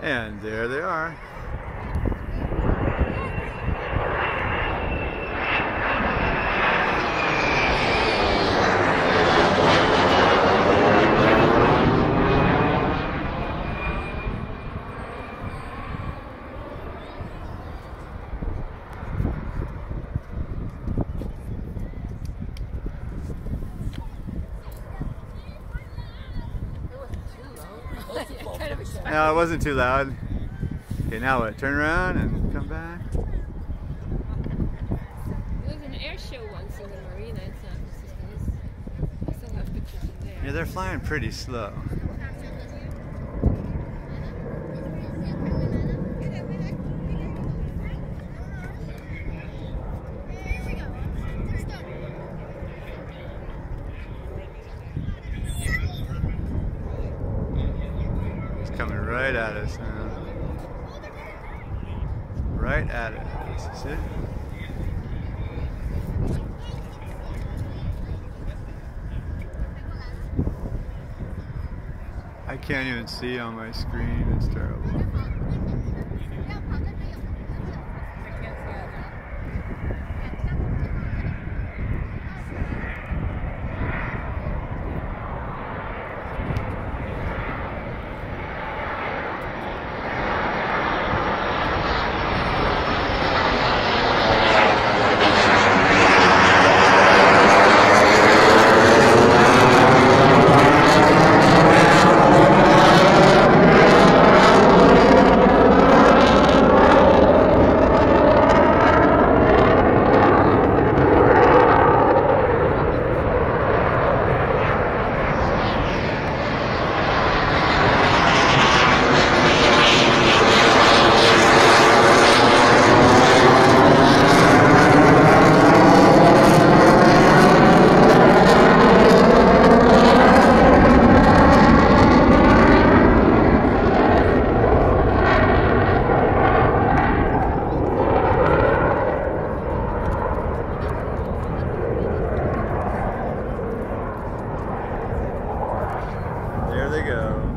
And there they are. No, it wasn't too loud. Okay, now what? Turn around and come back. There was an air show once in the marina in San Francisco. I still have pictures in there. Yeah, they're flying pretty slow. It's coming right at us. Right at it. This is it. I can't even see on my screen. It's terrible. There go.